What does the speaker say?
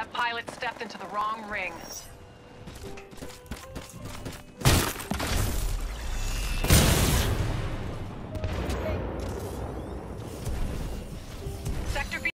That pilot stepped into the wrong ring.